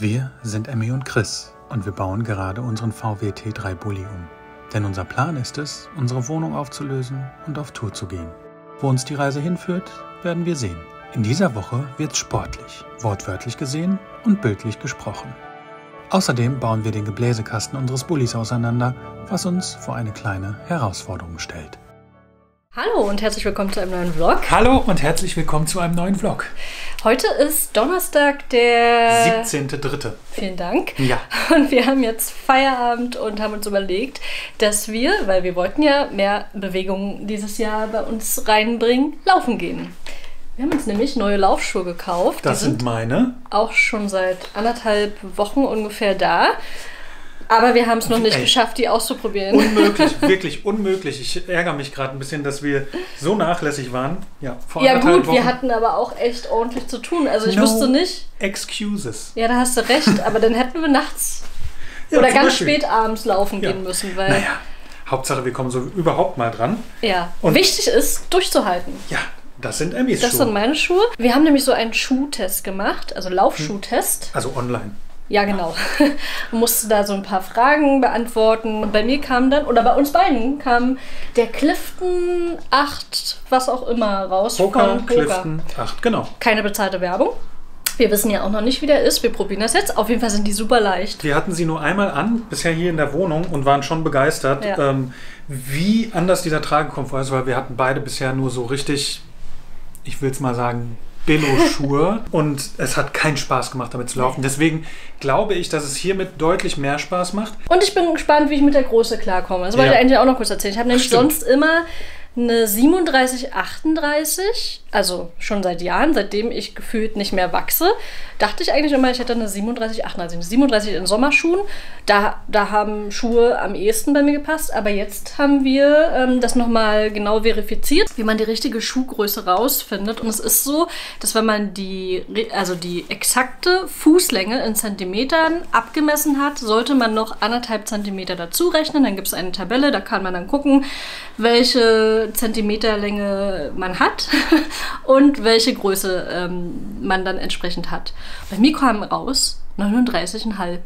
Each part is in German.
Wir sind Emmy und Chris und wir bauen gerade unseren VW T3 Bulli um. Denn unser Plan ist es, unsere Wohnung aufzulösen und auf Tour zu gehen. Wo uns die Reise hinführt, werden wir sehen. In dieser Woche wird's sportlich, wortwörtlich gesehen und bildlich gesprochen. Außerdem bauen wir den Gebläsekasten unseres Bullis auseinander, was uns vor eine kleine Herausforderung stellt. Hallo und herzlich willkommen zu einem neuen Vlog. Hallo und herzlich willkommen zu einem neuen Vlog. Heute ist Donnerstag, der 17.3. Vielen Dank. Ja. Und wir haben jetzt Feierabend und haben uns überlegt, dass wir, weil wir wollten ja mehr Bewegung dieses Jahr bei uns reinbringen, laufen gehen. Wir haben uns nämlich neue Laufschuhe gekauft. Das Die sind meine. auch schon seit anderthalb Wochen ungefähr da. Aber wir haben es noch nicht Ey. geschafft, die auszuprobieren. Unmöglich, wirklich unmöglich. Ich ärgere mich gerade ein bisschen, dass wir so nachlässig waren. Ja, vor Ja gut, wir Wochen. hatten aber auch echt ordentlich zu tun. Also ich No wusste nicht. Excuses. Ja, da hast du recht, aber dann hätten wir nachts Ja, oder ganz Beispiel. spät abends laufen Ja. gehen müssen, weil Naja, Hauptsache wir kommen so überhaupt mal dran. ja, Und- wichtig ist, durchzuhalten. Ja, das sind Emmys Das Schuhe. sind meine Schuhe. Wir haben nämlich so einen Schuhtest gemacht, also Laufschuhtest. also online. Ja, genau. Musste da so ein paar Fragen beantworten. Und bei mir kam dann, oder bei uns beiden kam der Clifton 8, was auch immer, raus Poker, von Poker. Clifton, 8, genau. Keine bezahlte Werbung. Wir wissen ja auch noch nicht, wie der ist. Wir probieren das jetzt. Auf jeden Fall sind die super leicht. Wir hatten sie nur einmal an, bisher hier in der Wohnung und waren schon begeistert, Ja. ähm, wie anders dieser Tragekomfort ist, weil wir hatten beide bisher nur so richtig, ich will es mal sagen, Billo-Schuhe und es hat keinen Spaß gemacht, damit zu laufen. Deswegen glaube ich, dass es hiermit deutlich mehr Spaß macht. Und ich bin gespannt, wie ich mit der Größe klarkomme. Das wollte Ja. ich eigentlich auch noch kurz erzählen. Ich habe nämlich Stimmt. sonst immer eine 37, 38, also schon seit Jahren, seitdem ich gefühlt nicht mehr wachse, dachte ich eigentlich immer, ich hätte eine 37, 38. Eine 37 in Sommerschuhen, da, da haben Schuhe am ehesten bei mir gepasst, aber jetzt haben wir ähm, das nochmal genau verifiziert, wie man die richtige Schuhgröße rausfindet. Und es ist so, dass wenn man die, also die exakte Fußlänge in Zentimetern abgemessen hat, sollte man noch anderthalb Zentimeter dazu rechnen. Dann gibt es eine Tabelle, da kann man dann gucken, welche Zentimeterlänge man hat und welche Größe ähm, man dann entsprechend hat. Bei mir kam raus 39,5.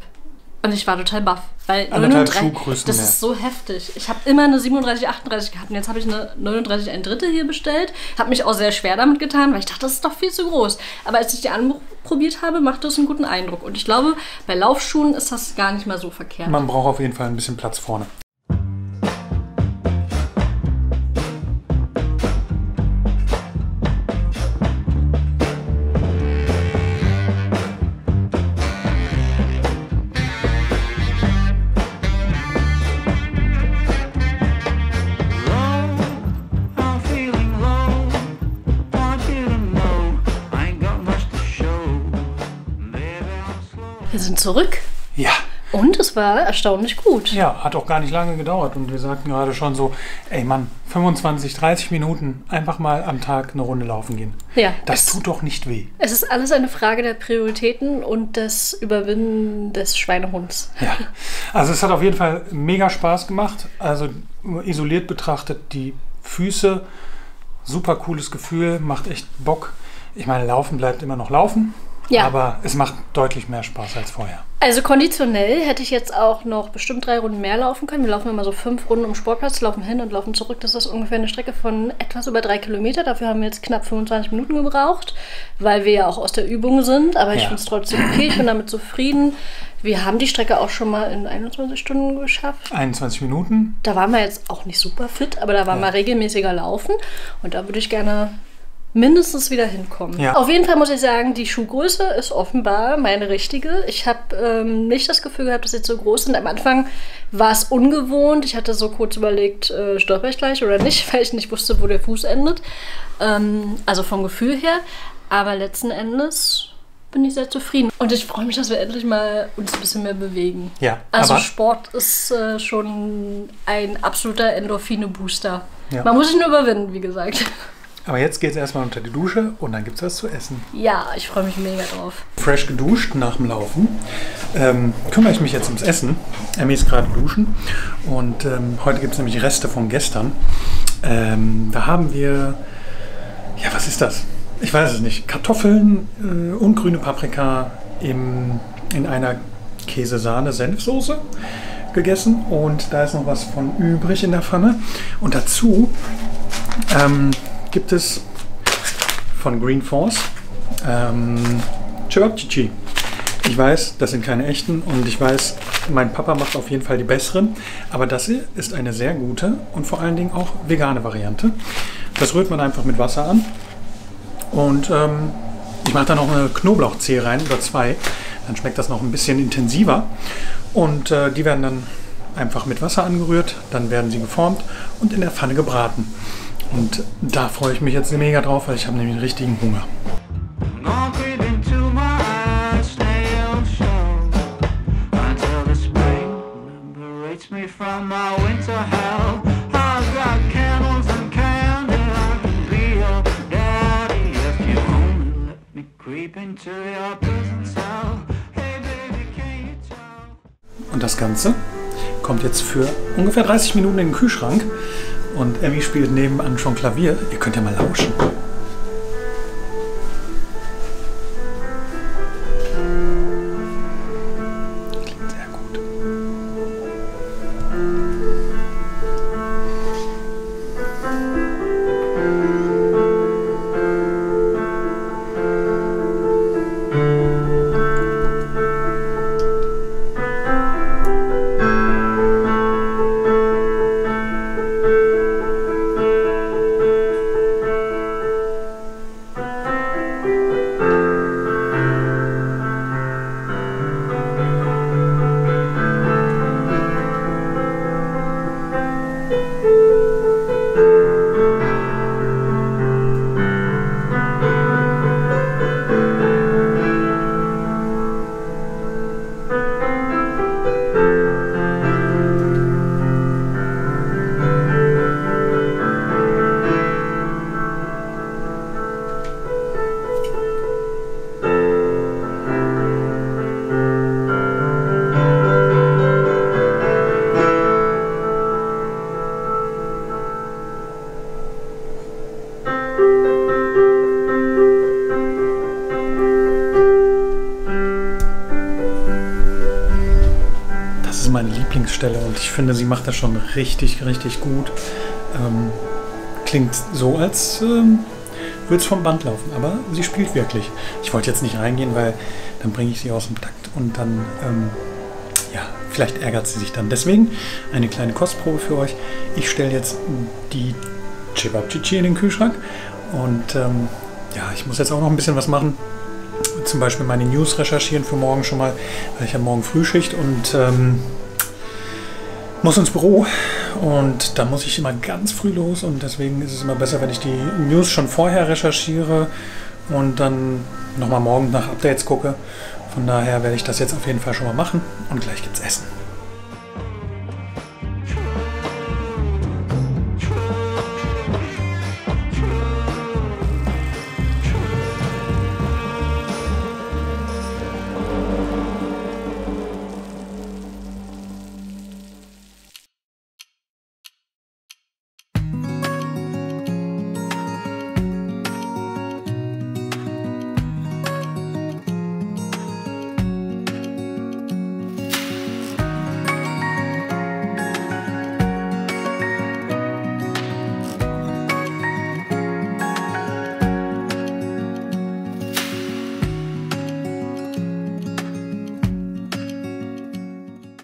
Und ich war total baff, weil Anderthalb 39, Schuhgrößen das mehr. ist so heftig. Ich habe immer eine 37, 38 gehabt und jetzt habe ich eine 39, ein Drittel hier bestellt. Habe mich auch sehr schwer damit getan, weil ich dachte, das ist doch viel zu groß. Aber als ich die anprobiert habe, macht das einen guten Eindruck. Und ich glaube, bei Laufschuhen ist das gar nicht mal so verkehrt. Man braucht auf jeden Fall ein bisschen Platz vorne. Zurück Ja. und es war erstaunlich gut. Ja, hat auch gar nicht lange gedauert und wir sagten gerade schon so, ey Mann, 25, 30 Minuten einfach mal am Tag eine Runde laufen gehen. Ja, Das tut doch nicht weh. Es ist alles eine Frage der Prioritäten und des Überwinden des Schweinehunds. Ja, also es hat auf jeden Fall mega Spaß gemacht. Also isoliert betrachtet die Füße, super cooles Gefühl, macht echt Bock. Ich meine, Laufen bleibt immer noch Laufen, Ja. aber es macht deutlich mehr Spaß als vorher. Also konditionell hätte ich jetzt auch noch bestimmt drei Runden mehr laufen können. Wir laufen immer so fünf Runden um Sportplatz, laufen hin und laufen zurück. Das ist ungefähr eine Strecke von etwas über drei Kilometer. Dafür haben wir jetzt knapp 25 Minuten gebraucht, weil wir ja auch aus der Übung sind. Aber ich Ja. finde es trotzdem okay. Ich bin damit zufrieden. Wir haben die Strecke auch schon mal in 21 Stunden geschafft. 21 Minuten. Da waren wir jetzt auch nicht super fit, aber da waren wir regelmäßiger laufen. Und da würde ich gerne mindestens wieder hinkommen. Ja. Auf jeden Fall muss ich sagen, die Schuhgröße ist offenbar meine richtige. Ich habe ähm, nicht das Gefühl gehabt, dass sie zu groß sind. Am Anfang war es ungewohnt. Ich hatte so kurz überlegt, äh, stolper ich gleich oder nicht, weil ich nicht wusste, wo der Fuß endet. Ähm, also vom Gefühl her. Aber letzten Endes bin ich sehr zufrieden. Und ich freue mich, dass wir endlich mal uns ein bisschen mehr bewegen. Ja, Also Sport ist äh, schon ein absoluter Endorphine-Booster. Ja. Man muss sich nur überwinden, wie gesagt. Aber jetzt geht es erstmal unter die Dusche und dann gibt es was zu essen. Ja, ich freue mich mega drauf. Fresh geduscht nach dem Laufen. Ähm, kümmere ich mich jetzt ums Essen. Emmy ist gerade duschen und ähm, heute gibt es nämlich Reste von gestern. Ähm, da haben wir, ja, was ist das? Ich weiß es nicht. Kartoffeln äh, und grüne Paprika im in einer Käse-Sahne-Senfsoße gegessen und da ist noch was von übrig in der Pfanne. Und dazu ähm, gibt es von Green Force ähm, Cevapcici. Ich weiß, das sind keine echten und ich weiß, mein Papa macht auf jeden Fall die besseren. Aber das hier ist eine sehr gute und vor allen Dingen auch vegane Variante. Das rührt man einfach mit Wasser an. Und ähm, ich mache da noch eine Knoblauchzehe rein oder zwei. Dann schmeckt das noch ein bisschen intensiver. Und äh, die werden dann einfach mit Wasser angerührt. Dann werden sie geformt und in der Pfanne gebraten. Und da freue ich mich jetzt mega drauf, weil ich habe nämlich einen richtigen Hunger. Und das Ganze kommt jetzt für ungefähr 30 Minuten in den Kühlschrank. Und Emmy spielt nebenan schon Klavier. Ihr könnt ja mal lauschen. Lieblingsstelle und ich finde, sie macht das schon richtig, richtig gut. Ähm, klingt so, als ähm, würde es vom Band laufen, aber sie spielt wirklich. Ich wollte jetzt nicht reingehen, weil dann bringe ich sie aus dem Takt und dann, ähm, ja, vielleicht ärgert sie sich dann. Deswegen eine kleine Kostprobe für euch. Ich stelle jetzt die Cevapcici in den Kühlschrank und ähm, ja, ich muss jetzt auch noch ein bisschen was machen zum Beispiel meine News recherchieren für morgen schon mal, weil ich habe morgen Frühschicht und ähm, muss ins Büro und da muss ich immer ganz früh los und deswegen ist es immer besser, wenn ich die News schon vorher recherchiere und dann nochmal morgen nach Updates gucke. Von daher werde ich das jetzt auf jeden Fall schon mal machen und gleich gibt's Essen.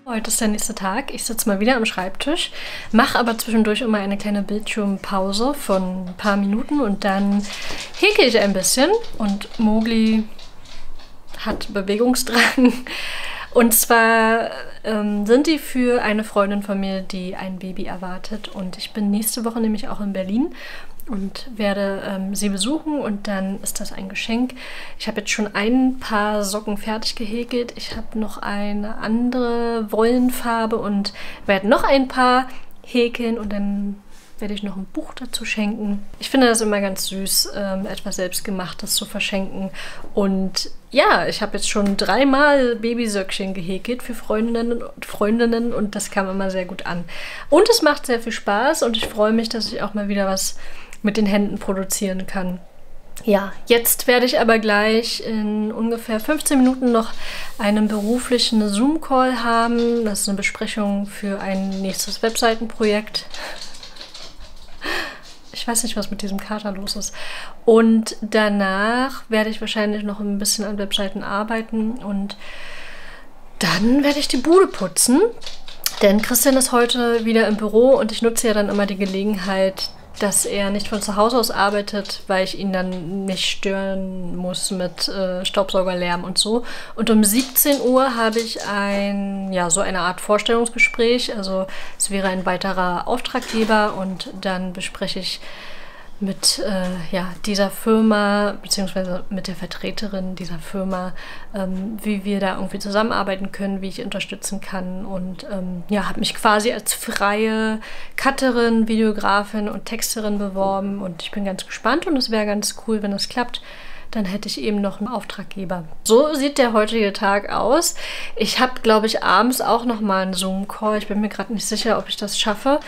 Heute ist der nächste Tag. Ich sitze mal wieder am Schreibtisch, mache aber zwischendurch immer eine kleine Bildschirmpause von ein paar Minuten und dann häkel ich ein bisschen. Und Mowgli hat Bewegungsdrang. Und zwar ähm, sind die für eine Freundin von mir, die ein Baby erwartet. Und ich bin nächste Woche nämlich auch in Berlin und werde ähm, sie besuchen und dann ist das ein Geschenk. Ich habe jetzt schon ein paar Socken fertig gehäkelt. Ich habe noch eine andere Wollenfarbe und werde noch ein paar häkeln und dann werde ich noch ein Buch dazu schenken. Ich finde das immer ganz süß, ähm, etwas Selbstgemachtes zu verschenken. Und ja, ich habe jetzt schon dreimal Babysöckchen gehäkelt für Freundinnen und Freundinnen und das kam immer sehr gut an. Und es macht sehr viel Spaß und ich freue mich, dass ich auch mal wieder was mit den Händen produzieren kann. Ja, jetzt werde ich aber gleich in ungefähr 15 Minuten noch einen beruflichen Zoom-Call haben. Das ist eine Besprechung für ein nächstes Webseitenprojekt. Ich weiß nicht, was mit diesem Kater los ist. Und danach werde ich wahrscheinlich noch ein bisschen an Webseiten arbeiten und dann werde ich die Bude putzen. Denn Christian ist heute wieder im Büro und ich nutze ja dann immer die Gelegenheit, dass er nicht von zu Hause aus arbeitet, weil ich ihn dann nicht stören muss mit äh, Staubsaugerlärm und so. Und um 17 Uhr habe ich ein, ja, so eine Art Vorstellungsgespräch. Also es wäre ein weiterer Auftraggeber und dann bespreche ich mit äh, ja, dieser Firma, beziehungsweise mit der Vertreterin dieser Firma, ähm, wie wir da irgendwie zusammenarbeiten können, wie ich unterstützen kann. Und ähm, ja, habe mich quasi als freie Cutterin, Videografin und Texterin beworben. Und ich bin ganz gespannt und es wäre ganz cool, wenn das klappt. Dann hätte ich eben noch einen Auftraggeber. So sieht der heutige Tag aus. Ich habe, glaube ich, abends auch noch mal einen Zoom-Call. Ich bin mir gerade nicht sicher, ob ich das schaffe.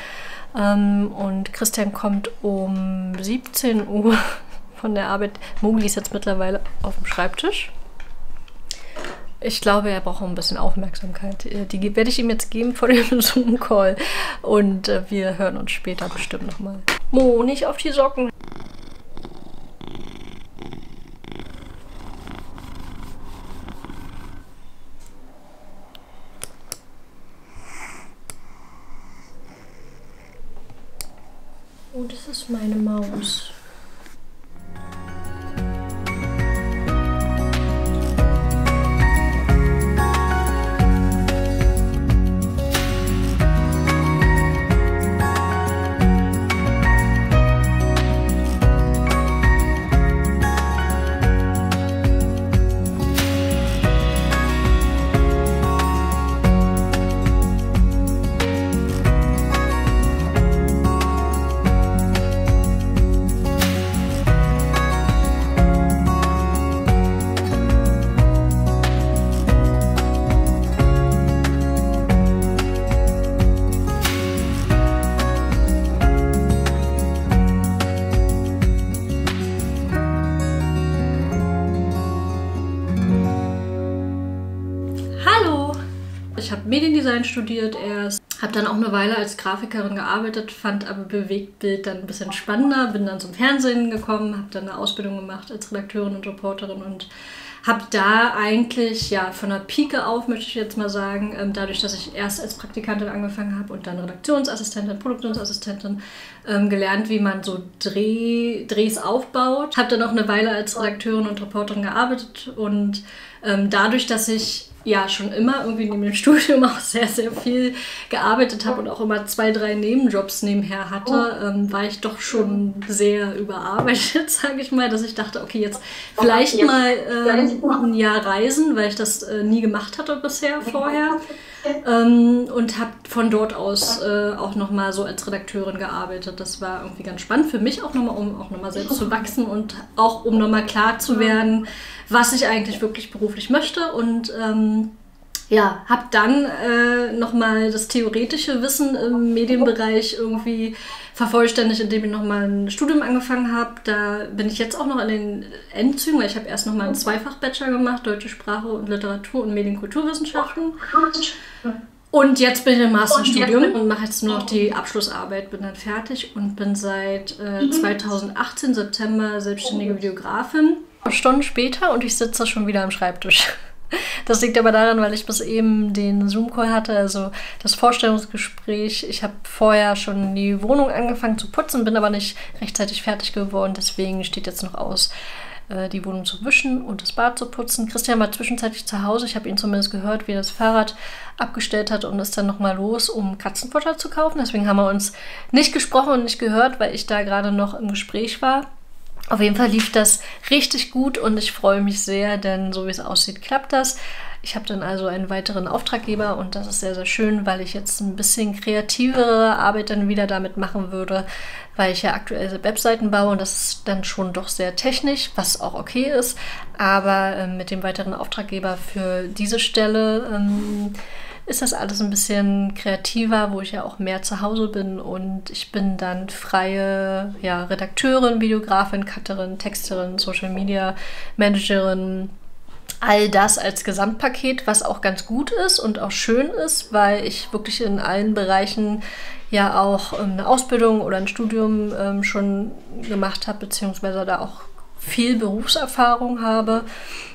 Ähm, und Christian kommt um 17 Uhr von der Arbeit. Mogli ist jetzt mittlerweile auf dem Schreibtisch. Ich glaube, er braucht ein bisschen Aufmerksamkeit. Äh, die werde ich ihm jetzt geben vor dem Zoom-Call. Und äh, wir hören uns später bestimmt nochmal. Mo, nicht auf die Socken. Oh, das ist Mediendesign studiert. Erst, habe dann auch eine Weile als Grafikerin gearbeitet, fand aber Bewegtbild dann ein bisschen spannender, bin dann zum Fernsehen gekommen, habe dann eine Ausbildung gemacht als Redakteurin und Reporterin und habe da eigentlich, ja, von der Pike auf, möchte ich jetzt mal sagen, ähm, dadurch, dass ich erst als Praktikantin angefangen habe und dann Redaktionsassistentin, Produktionsassistentin, ähm, gelernt, wie man so Dreh, Drehs aufbaut. Habe dann auch eine Weile als Redakteurin und Reporterin gearbeitet und ähm, dadurch, dass ich ja schon immer irgendwie neben dem Studium auch sehr, sehr viel gearbeitet habe und auch immer zwei, drei Nebenjobs nebenher hatte, ähm, war ich doch schon sehr überarbeitet, sage ich mal, dass ich dachte, okay, jetzt vielleicht mal ähm, ein Jahr reisen, weil ich das äh, nie gemacht hatte bisher vorher. Ähm, und habe von dort aus äh, auch nochmal so als Redakteurin gearbeitet. Das war irgendwie ganz spannend für mich auch nochmal, um auch nochmal selbst zu wachsen und auch um nochmal klar zu werden, was ich eigentlich wirklich beruflich möchte. Und ähm, ja, habe dann äh, nochmal das theoretische Wissen im Medienbereich irgendwie vervollständigt, indem ich nochmal ein Studium angefangen habe. Da bin ich jetzt auch noch an den Endzügen, weil ich habe erst nochmal einen Zweifach-Bachelor gemacht, Deutsche Sprache und Literatur und Medienkulturwissenschaften. Und jetzt bin ich im Masterstudium und mache jetzt nur noch die Abschlussarbeit, bin dann fertig und bin seit äh, 2018 September selbstständige Videografin. Stunden später und ich sitze schon wieder am Schreibtisch. Das liegt aber daran, weil ich bis eben den Zoom-Call hatte, also das Vorstellungsgespräch. Ich habe vorher schon die Wohnung angefangen zu putzen, bin aber nicht rechtzeitig fertig geworden. Deswegen steht jetzt noch aus, äh, die Wohnung zu wischen und das Bad zu putzen. Christian war zwischenzeitlich zu Hause. Ich habe ihn zumindest gehört, wie er das Fahrrad abgestellt hat und ist dann nochmal los, um Katzenfutter zu kaufen. Deswegen haben wir uns nicht gesprochen und nicht gehört, weil ich da gerade noch im Gespräch war. Auf jeden Fall lief das richtig gut und ich freue mich sehr, denn so wie es aussieht, klappt das. Ich habe dann also einen weiteren Auftraggeber und das ist sehr, sehr schön, weil ich jetzt ein bisschen kreativere Arbeit dann wieder damit machen würde, weil ich ja aktuell Webseiten baue und das ist dann schon doch sehr technisch, was auch okay ist. Aber äh, mit dem weiteren Auftraggeber für diese Stelle ähm, ist das alles ein bisschen kreativer, wo ich ja auch mehr zu Hause bin und ich bin dann freie ja, Redakteurin, Videografin, Cutterin, Texterin, Social Media Managerin, all das als Gesamtpaket, was auch ganz gut ist und auch schön ist, weil ich wirklich in allen Bereichen ja auch ähm, eine Ausbildung oder ein Studium ähm, schon gemacht habe, beziehungsweise da auch viel Berufserfahrung habe.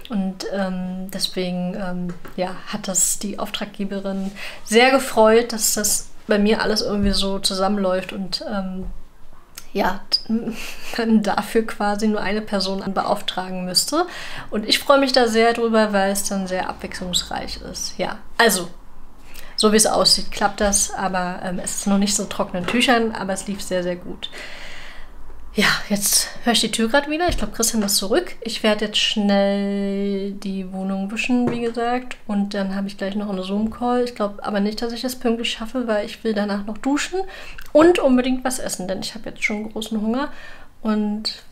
Und ähm, deswegen ähm, ja, hat das die Auftraggeberin sehr gefreut, dass das bei mir alles irgendwie so zusammenläuft und ähm, ja, man dafür quasi nur eine Person beauftragen müsste. Und ich freue mich da sehr drüber, weil es dann sehr abwechslungsreich ist. Ja, also, so wie es aussieht, klappt das, aber ähm, es ist noch nicht so trockenen Tüchern, aber es lief sehr, sehr gut. Ja, jetzt höre ich die Tür gerade wieder. Ich glaube, Christian ist zurück. Ich werde jetzt schnell die Wohnung wischen, wie gesagt. Und dann habe ich gleich noch eine Zoom-Call. Ich glaube aber nicht, dass ich das pünktlich schaffe, weil ich will danach noch duschen und unbedingt was essen, denn ich habe jetzt schon großen Hunger. Und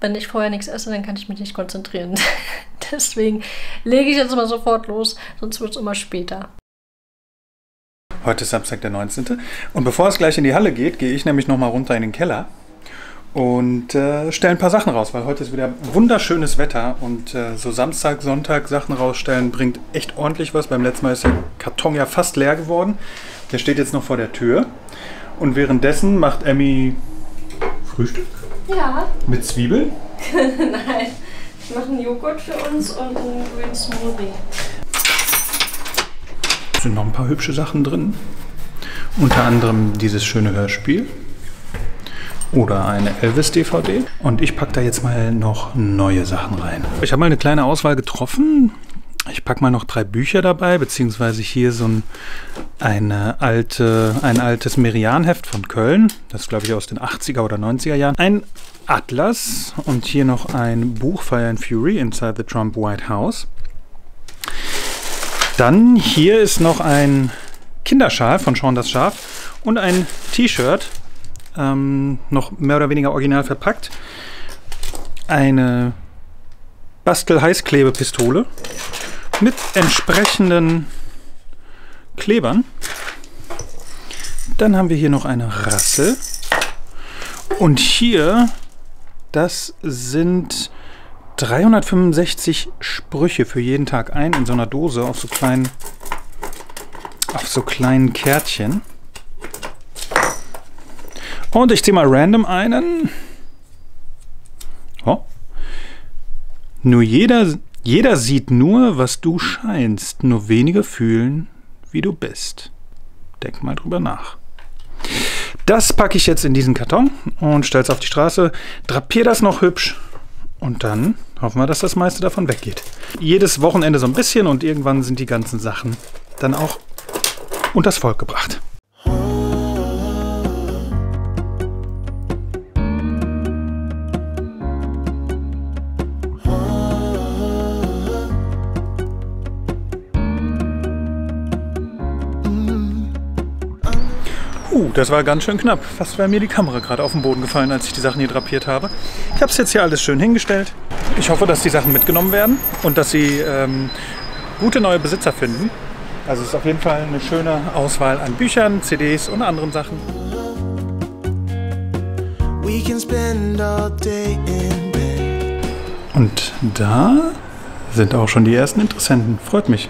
wenn ich vorher nichts esse, dann kann ich mich nicht konzentrieren. Deswegen lege ich jetzt mal sofort los, sonst wird es immer später. Heute ist Samstag, der 19. Und bevor es gleich in die Halle geht, gehe ich nämlich nochmal runter in den Keller und äh, stellen ein paar Sachen raus, weil heute ist wieder wunderschönes Wetter und äh, so Samstag, Sonntag Sachen rausstellen bringt echt ordentlich was. Beim letzten Mal ist der Karton ja fast leer geworden. Der steht jetzt noch vor der Tür. Und währenddessen macht Emmy Frühstück Ja, mit Zwiebeln. nein. Ich mache einen Joghurt für uns und einen Green Smoothie. Es sind noch ein paar hübsche Sachen drin. Unter anderem dieses schöne Hörspiel. Oder eine Elvis-DVD. Und ich packe da jetzt mal noch neue Sachen rein. Ich habe mal eine kleine Auswahl getroffen. Ich packe mal noch drei Bücher dabei, beziehungsweise hier so ein, eine alte, ein altes Merian-Heft von Köln. Das ist, glaube ich, aus den 80er oder 90er Jahren. Ein Atlas und hier noch ein Buch Fire and Fury Inside the Trump White House. Dann hier ist noch ein Kinderschal von Sean das Schaf und ein T-Shirt, ähm, noch mehr oder weniger original verpackt. Eine Bastel-Heißklebepistole mit entsprechenden Klebern. Dann haben wir hier noch eine Rassel. Und hier, das sind 365 Sprüche für jeden Tag ein in so einer Dose auf so kleinen, auf so kleinen Kärtchen. Und ich ziehe mal random einen. Oh. Nur jeder, jeder sieht nur, was du scheinst. Nur wenige fühlen, wie du bist. Denk mal drüber nach. Das packe ich jetzt in diesen Karton und stelle es auf die Straße. Drapier das noch hübsch. Und dann hoffen wir, dass das meiste davon weggeht. Jedes Wochenende so ein bisschen und irgendwann sind die ganzen Sachen dann auch unters Volk gebracht. Das war ganz schön knapp. Fast wäre mir die Kamera gerade auf den Boden gefallen, als ich die Sachen hier drapiert habe. Ich habe es jetzt hier alles schön hingestellt. Ich hoffe, dass die Sachen mitgenommen werden und dass sie ähm, gute neue Besitzer finden. Also es ist auf jeden Fall eine schöne Auswahl an Büchern, CDs und anderen Sachen. Und da sind auch schon die ersten Interessenten. Freut mich.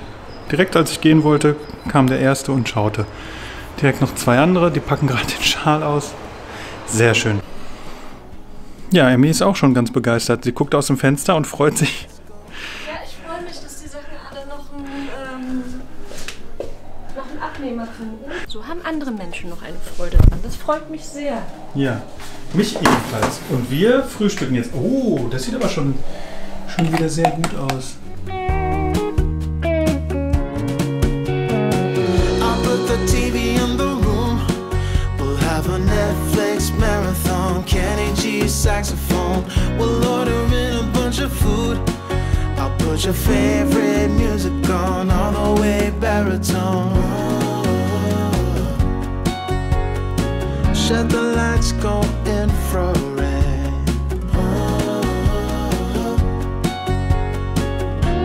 Direkt als ich gehen wollte, kam der erste und schaute. Direkt noch zwei andere, die packen gerade den Schal aus. Sehr schön. Ja, Emmy ist auch schon ganz begeistert. Sie guckt aus dem Fenster und freut sich. Ja, ich freue mich, dass die Sachen alle noch einen, ähm, noch einen Abnehmer finden. So haben andere Menschen noch eine Freude dran. Das freut mich sehr. Ja, mich ebenfalls. Und wir frühstücken jetzt. Oh, das sieht aber schon, schon wieder sehr gut aus. A Netflix marathon. Kenny G saxophone. We'll order in a bunch of food. I'll put your favorite music on all the way baritone. Shut the lights, go infrared.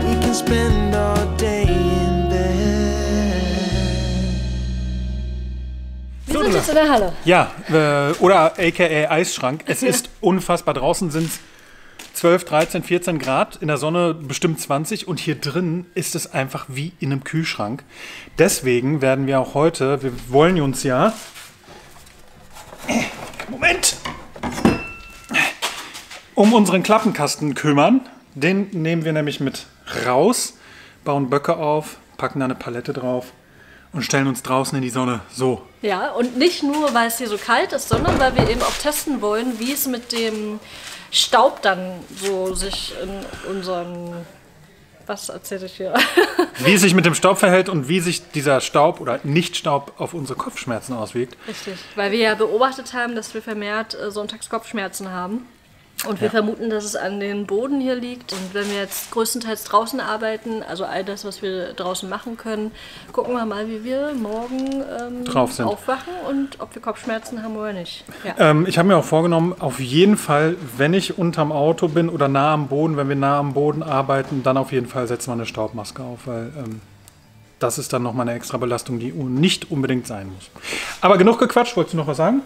We can spend all in der Halle. Ja, äh, oder aka Eisschrank. Es ist unfassbar. Draußen sind es 12, 13, 14 Grad, in der Sonne bestimmt 20 und hier drin ist es einfach wie in einem Kühlschrank. Deswegen werden wir auch heute, wir wollen uns ja. Moment! Um unseren Klappenkasten kümmern. Den nehmen wir nämlich mit raus, bauen Böcke auf, packen da eine Palette drauf und stellen uns draußen in die Sonne. So, Ja, und nicht nur, weil es hier so kalt ist, sondern weil wir eben auch testen wollen, wie es mit dem Staub dann so sich in unseren. Was erzähle ich hier? Wie es sich mit dem Staub verhält und wie sich dieser Staub oder Nicht-Staub auf unsere Kopfschmerzen auswirkt. Richtig. Weil wir ja beobachtet haben, dass wir vermehrt äh, Sonntagskopfschmerzen haben. Und wir vermuten, dass es an den Boden hier liegt. Und wenn wir jetzt größtenteils draußen arbeiten, also all das, was wir draußen machen können, gucken wir mal, wie wir morgen ähm, Drauf sind. aufwachen und ob wir Kopfschmerzen haben oder nicht. Ja. Ähm, ich habe mir auch vorgenommen, auf jeden Fall, wenn ich unterm Auto bin oder nah am Boden, wenn wir nah am Boden arbeiten, dann auf jeden Fall setzen wir eine Staubmaske auf, weil ähm, das ist dann nochmal eine extra Belastung, die nicht unbedingt sein muss. Aber genug gequatscht, wolltest du noch was sagen?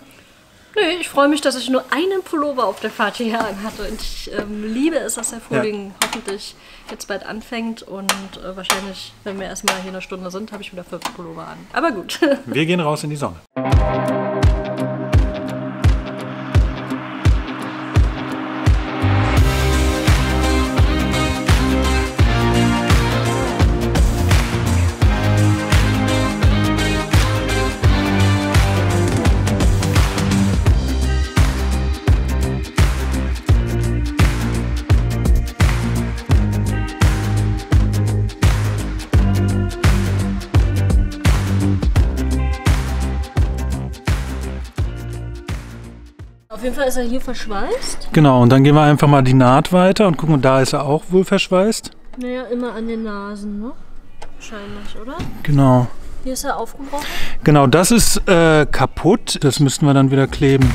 Nö, ich freue mich, dass ich nur einen Pullover auf der Fahrt hierher hatte. Und ich ähm, liebe es, dass der Frühling hoffentlich jetzt bald anfängt. Und äh, wahrscheinlich, wenn wir erstmal hier eine Stunde sind, habe ich wieder fünf Pullover an. Aber gut. Wir gehen raus in die Sonne. Ist er hier verschweißt. Genau, und dann gehen wir einfach mal die Naht weiter und gucken, da ist er auch wohl verschweißt. Naja, immer an den Nasen, ne? Wahrscheinlich, oder? Genau. Hier ist er aufgebrochen. Genau, das ist äh, kaputt. Das müssten wir dann wieder kleben.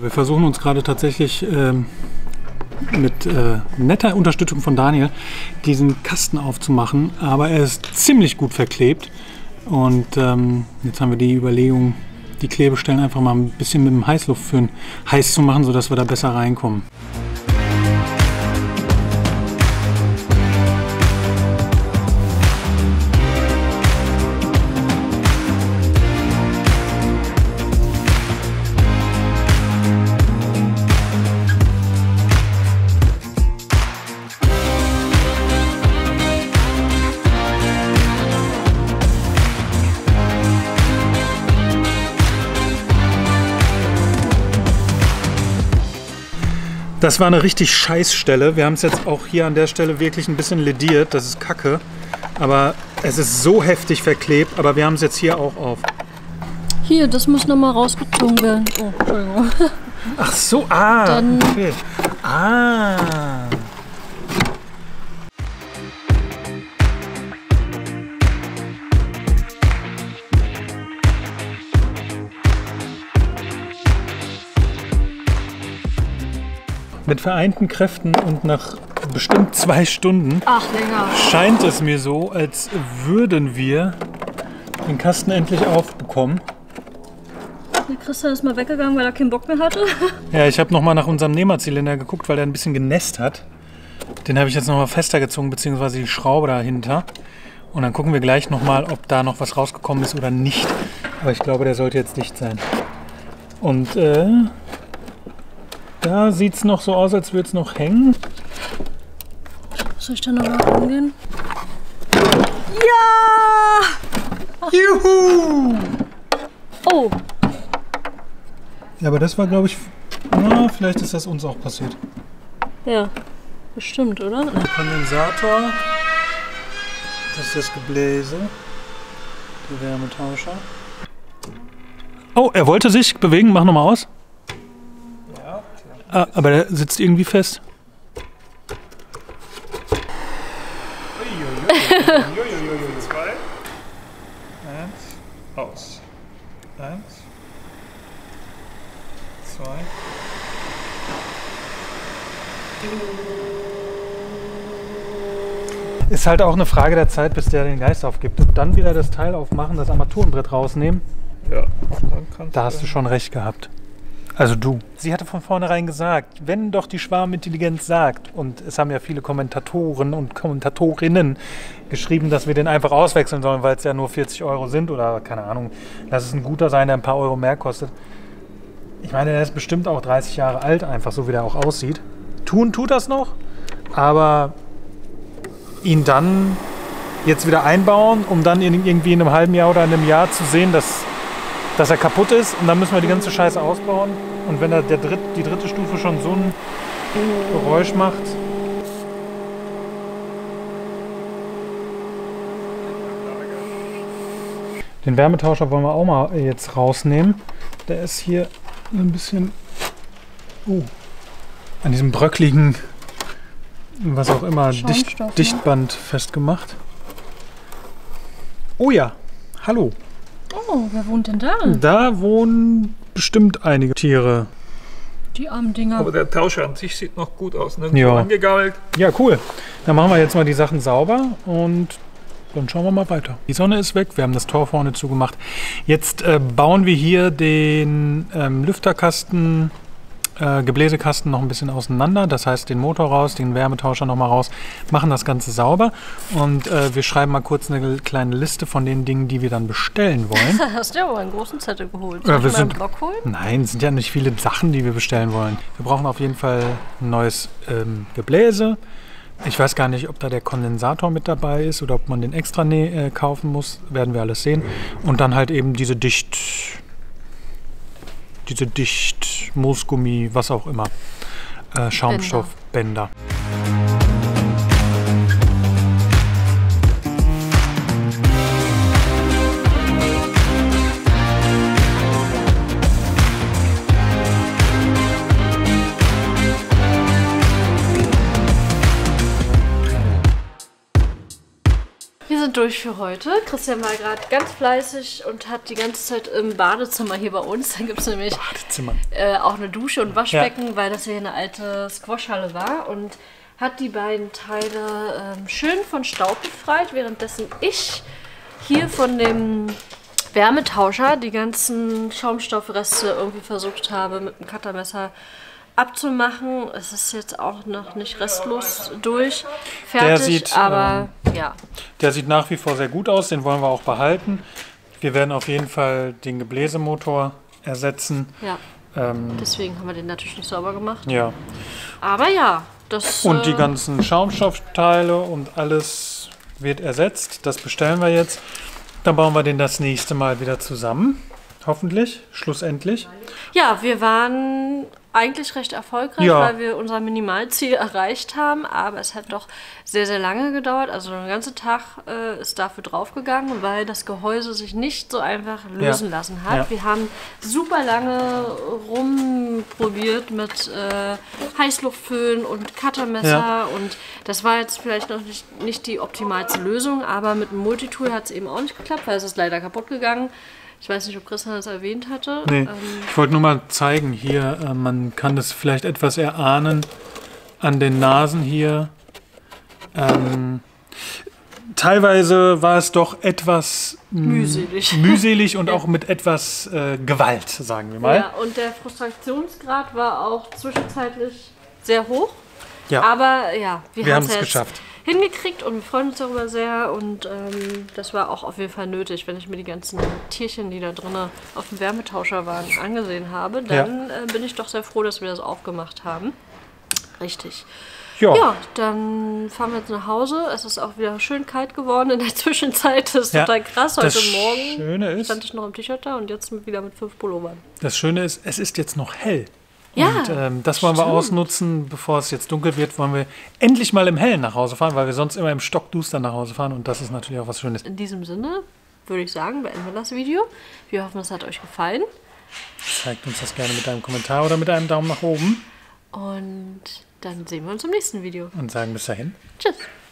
Wir versuchen uns gerade tatsächlich ähm, mit äh, netter Unterstützung von Daniel diesen Kasten aufzumachen, aber er ist ziemlich gut verklebt. Und ähm, jetzt haben wir die Überlegung, die Klebestellen einfach mal ein bisschen mit dem Heißluftföhn heiß zu machen, sodass wir da besser reinkommen. Das war eine richtig scheiß Stelle. Wir haben es jetzt auch hier an der Stelle wirklich ein bisschen lediert. Das ist kacke. Aber es ist so heftig verklebt. Aber wir haben es jetzt hier auch auf. Hier, das muss nochmal rausgezogen werden. Oh, Entschuldigung. Ach so, ah. Dann- okay. Ah. Mit vereinten Kräften und nach bestimmt zwei Stunden Ach, scheint es mir so, als würden wir den Kasten endlich aufbekommen. Der Christian ist mal weggegangen, weil er keinen Bock mehr hatte. Ja, ich habe nochmal nach unserem Nehmerzylinder geguckt, weil der ein bisschen genässt hat. Den habe ich jetzt nochmal fester gezogen, beziehungsweise die Schraube dahinter. Und dann gucken wir gleich nochmal, ob da noch was rausgekommen ist oder nicht. Aber ich glaube, der sollte jetzt dicht sein. Und äh, da sieht es noch so aus, als würde es noch hängen. Soll ich da nochmal rangehen? Ja! Juhu! Oh, Ja, aber das war, glaube ich, na, vielleicht ist das uns auch passiert. ja. Bestimmt, oder? Kondensator. Das ist das Gebläse. Der Wärmetauscher. Oh, er wollte sich bewegen. Mach nochmal aus. Ah, aber der sitzt irgendwie fest. Zwei. Eins. Aus. Eins. Zwei. Ist halt auch eine Frage der Zeit, bis der den Geist aufgibt. Und dann wieder das Teil aufmachen, das Armaturenbrett rausnehmen. Ja, dann kannst Da hast du schon recht gehabt. Also du. Sie hatte von vornherein gesagt, wenn doch die Schwarmintelligenz sagt, und es haben ja viele Kommentatoren und Kommentatorinnen geschrieben, dass wir den einfach auswechseln sollen, weil es ja nur 40 Euro sind oder keine Ahnung, lass es ein guter sein, der ein paar Euro mehr kostet. Ich meine, der ist bestimmt auch 30 Jahre alt, einfach so wie der auch aussieht. Tun tut das noch, aber ihn dann jetzt wieder einbauen, um dann irgendwie in einem halben Jahr oder in einem Jahr zu sehen, dass, dass er kaputt ist und dann müssen wir die ganze Scheiße ausbauen. Und wenn er der dritt, die dritte Stufe schon so ein Geräusch macht. Den Wärmetauscher wollen wir auch mal jetzt rausnehmen. Der ist hier ein bisschen oh, an diesem bröckligen, was auch immer, Dicht, ne? Dichtband festgemacht. Oh ja, hallo. Oh, wer wohnt denn da? Da wohnen bestimmt einige Tiere. Die armen Dinger. Aber der Tauscher an sich sieht noch gut aus. Nirgendwo Ja. angegammelt. Ja, cool. Dann machen wir jetzt mal die Sachen sauber und dann schauen wir mal weiter. Die Sonne ist weg, wir haben das Tor vorne zugemacht. Jetzt äh, bauen wir hier den ähm, Lüfterkasten, äh, Gebläsekasten noch ein bisschen auseinander. Das heißt, den Motor raus, den Wärmetauscher nochmal raus, machen das Ganze sauber und äh, wir schreiben mal kurz eine kleine Liste von den Dingen, die wir dann bestellen wollen. Hast du ja aber einen großen Zettel geholt. Soll wir ich sind- Block holen? Nein, es sind ja nicht viele Sachen, die wir bestellen wollen. Wir brauchen auf jeden Fall ein neues ähm, Gebläse. Ich weiß gar nicht, ob da der Kondensator mit dabei ist oder ob man den extra äh, kaufen muss. Werden wir alles sehen. Und dann halt eben diese dicht, diese dicht Moosgummi, was auch immer, äh, Schaumstoffbänder. Wir durch für heute. Christian war gerade ganz fleißig und hat die ganze Zeit im Badezimmer hier bei uns. Da gibt es nämlich äh, auch eine Dusche und Waschbecken, weil das hier eine alte Squashhalle war und hat die beiden Teile ähm, schön von Staub befreit, währenddessen ich hier von dem Wärmetauscher die ganzen Schaumstoffreste irgendwie versucht habe mit dem Cuttermesser abzumachen. Es ist jetzt auch noch nicht restlos durch, fertig, sieht, ähm, aber ja. Der sieht nach wie vor sehr gut aus, den wollen wir auch behalten. Wir werden auf jeden Fall den Gebläsemotor ersetzen. Ja, Ähm, deswegen haben wir den natürlich nicht sauber gemacht. ja. Aber ja, das. Und die äh, ganzen Schaumstoffteile und alles wird ersetzt. Das bestellen wir jetzt. Dann bauen wir den das nächste Mal wieder zusammen. Hoffentlich, schlussendlich. Ja, wir waren eigentlich recht erfolgreich, Ja. weil wir unser Minimalziel erreicht haben, aber es hat doch sehr, sehr lange gedauert. Also der ganze Tag äh, ist dafür draufgegangen, weil das Gehäuse sich nicht so einfach lösen Ja. lassen hat. Ja. Wir haben super lange rumprobiert mit äh, Heißluftföhn und Cuttermesser und das war jetzt vielleicht noch nicht, nicht die optimalste Lösung, aber mit dem Multitool hat es eben auch nicht geklappt, weil es ist leider kaputt gegangen. Ich weiß nicht, ob Christian das erwähnt hatte. Nee, Ähm, ich wollte nur mal zeigen hier, äh, man kann das vielleicht etwas erahnen an den Nasen hier. Ähm, teilweise war es doch etwas mm, Mühselig. mühselig und auch mit etwas äh, Gewalt, sagen wir mal. Ja, und der Frustrationsgrad war auch zwischenzeitlich sehr hoch. Ja. Aber ja, wir, Wir haben es jetzt geschafft. Hingekriegt und wir freuen uns darüber sehr. Und ähm, das war auch auf jeden Fall nötig, wenn ich mir die ganzen Tierchen, die da drinnen auf dem Wärmetauscher waren, angesehen habe. Dann äh, bin ich doch sehr froh, dass wir das aufgemacht haben. Richtig. Ja. Ja, dann fahren wir jetzt nach Hause. Es ist auch wieder schön kalt geworden in der Zwischenzeit. Das ist Ja, total krass. Heute das Morgen Schöne ist- stand ich noch im T-Shirt da und jetzt wieder mit fünf Pullovern. Das Schöne ist, es ist jetzt noch hell. Ja, Und ähm, das wollen wir stimmt. ausnutzen, bevor es jetzt dunkel wird, wollen wir endlich mal im Hellen nach Hause fahren, weil wir sonst immer im Stockduster nach Hause fahren und das ist natürlich auch was Schönes. In diesem Sinne würde ich sagen, beenden wir das Video. Wir hoffen, es hat euch gefallen. Zeigt uns das gerne mit einem Kommentar oder mit einem Daumen nach oben Und dann sehen wir uns im nächsten Video. und sagen bis dahin. Tschüss.